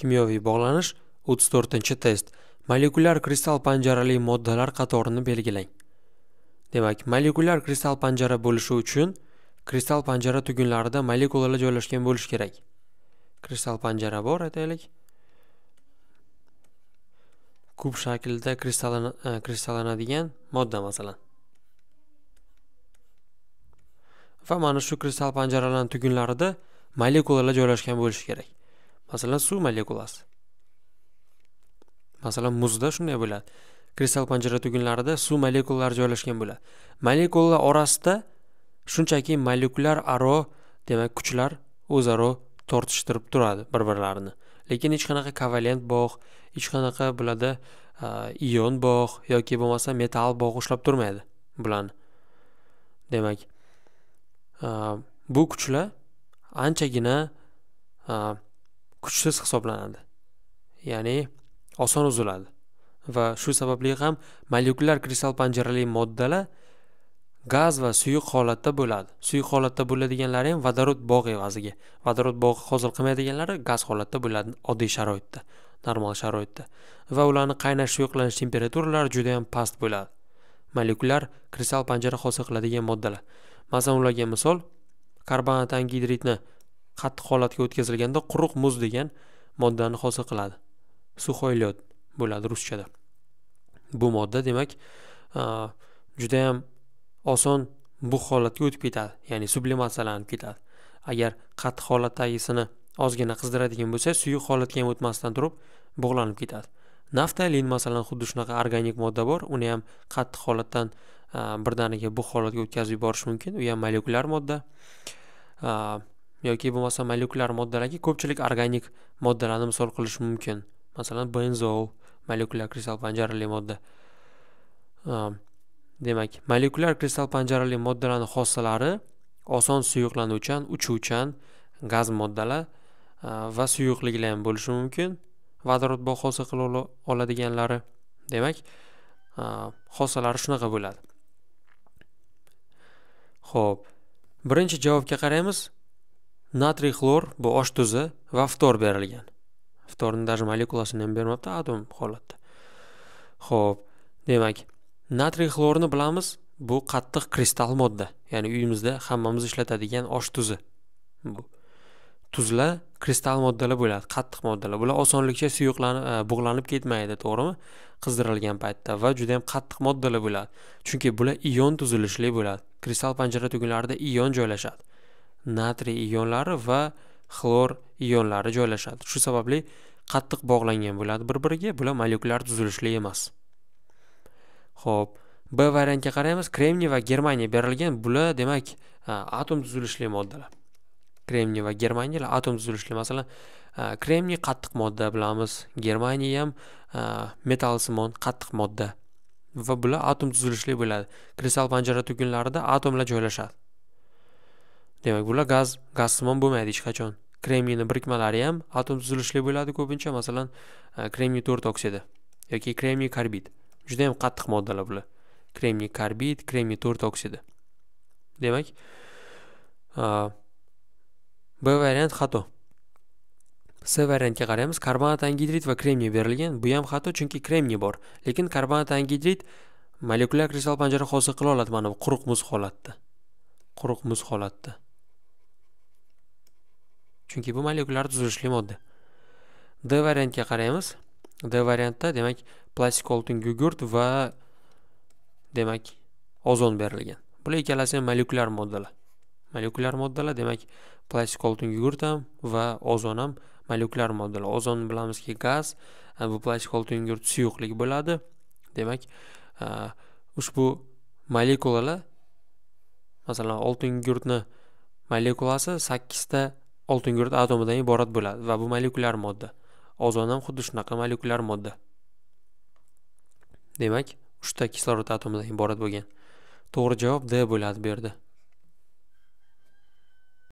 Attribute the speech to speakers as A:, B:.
A: kimyoviy bog'lanish o'ttiz to'rtinchi test. Molekulyar kristal panjarali moddalar qatorini belgilang. Demak molekulyar kristal panjara bo'lishi uchun kristal panjara tugunlarida molekulalar joylashgan bo'lishi kerak. Kristal panjara bor aytaylik. Kub shaklida kristallanadigan e, modda masalan. Va mana shu kristal panjaralarni tugunlarida molekulalar joylashgan bo'lishi kerak. Masalan suv molekulasi masalan muzda shunday bo'ladi. Kristal panjara tugunlarida suv molekulalari joylashgan bo'ladi. Molekulalar orasida shunchaki molekulyar aro demak kuchlar o'zaro tortishtirib turadi bir birlarini lekin hech qanaqa kovalent bog' hech qanaqa bularda ion bog' yoki bo'lmasa metall bog' ushlab turmaydi bularni. Demak bu kuchlar anchagina kuchsiz hisoblanadi. Ya'ni oson uziladi. Va shu sababli ham molekulyar kristal panjarali moddalar gaz va suyuq holatda bo'ladi. Suyuq holatda bo'ladiganlari ham vodorod bog' evaziga. Vodorod bog'i hosil qilmaydiganlari gaz holatda bo'ladi oddiy sharoitda normal sharoitda. Va ularni qaynash suyuqlanish temperaturalari juda yam past bo'ladi. Molekulyar kristal panjara hosil qiladigan moddalar. Masalan ularga misol karbonat angidridni qattiq holatga o'tkazilganda quruq muz degan moddani hosil qiladi. Suxoy led bo'ladi ruschada. Bu modda demak judayam oson bu holatga o'tib ketadi ya'ni sublimatsiyalanib ketadi. Agar qattiq holatdagisini ozgina qizdiradigan bo'lsa suyuq holatga ham o'tmasdan turib bug'lanib ketadi. Naftalin masalan xuddi shunaqa organik modda bor uni ham qattiq holatdan birdaniga bu holatga o'tkazib yuborish mumkin. U ham molekulyar modda. Yoki bo'lmasa molekulyar moddalarga ko'pchilik organik moddalarni misol qilish mumkin. Masalan benzol molekulyar kristal panjarali modda. Demak molekulyar kristal panjarali moddalarni xossalari oson suyuqlanuvchan uchuvchan gaz moddalar va suyuqliklar ham bo'lishi mumkin. Vodorod bog' hosil qila oladiganlari demak xossalari shunaqa bo'ladi. Ho'p birinchi javobga qaraymiz. Natriy xlor bu osh tuzi va ftor berilgan. Ftorni даже molekulasini ham bermabdi atom holatda. Ho'p demak natriy xlorni bilamiz bu qattiq kristal modda ya'ni uyimizda hammamiz ishlatadigan osh tuzi. Bu tuzlar kristal moddalar bo'ladi qattiq moddalar. Bular osonlikcha suyuqlanib e, bug'lanib ketmaydi to'g'rimi? Qizdirilgan paytda va juda yam qattiq moddalar bo'ladi. Chunki bular ion tuzilishli bo'ladi. Kristal panjara tugunlarida ion joylashadi. Natriy ionlari va xlor ionlari joylashadi. Shu sababli qattiq bog'langan bo'ladi bir biriga bular molekulyar tuzilishli emas. Ho'p b variantga qaraymiz. Kremniy va germaniy berilgan. Bular demak atom tuzilishli moddalar. Kremniy va germaniya atom tuzilishli. Masalan kremniy qattiq modda bilamiz. Germaniy ham metallsimon qattiq modda va bular atom tuzilishli bo'ladi. Kristal panjara tugunlarida atomlar joylashadi. Demak bular gaz gazsimon bo'lmaydi hech qachon. Kremniyni birikmalari ham atom tuzilishli bo'ladi ko'pincha. Masalan e, kremniy to'rt oksidi yoki kremniy karbid. Juda yam qattiq moddalar bular. Kremniy karbid kremniy to'rt oksidi demak e, b variant xato. S variantga qaraymiz. Karbonat angidrid va kremniy berilgan. Bu ham xato chunki kremniy bor. Lekin karbonat angidrid molekulyar kristal panjara hosil qila oladi mana bu quruq muz holatda. Quruq muz holatda. Chunki bu molekulyar tuzilishli modda. D variantga qaraymiz. D variantda demak plastik oltin gugurt va demak ozon berilgan. Bular ikkalasi ham molekulyar moddalar. Molekulyar moddalar demak plastik oltin gugurt ham va ozon ham molekulyar moddalar. Ozon bilamizki gaz bu plastik oltin gugurt suyuqlik bo'ladi. Demak ushbu molekulalar masalan oltin gugurtni molekulasi sakkizta oltin yogurt atomidan iborat bo'ladi va bu molekulyar modda. Ozon ham xuddi shunaqa molekulyar modda. Demak uchta kislorod atomidan iborat bo'lgan. To'g'ri javob d bo'ladi bu yerda.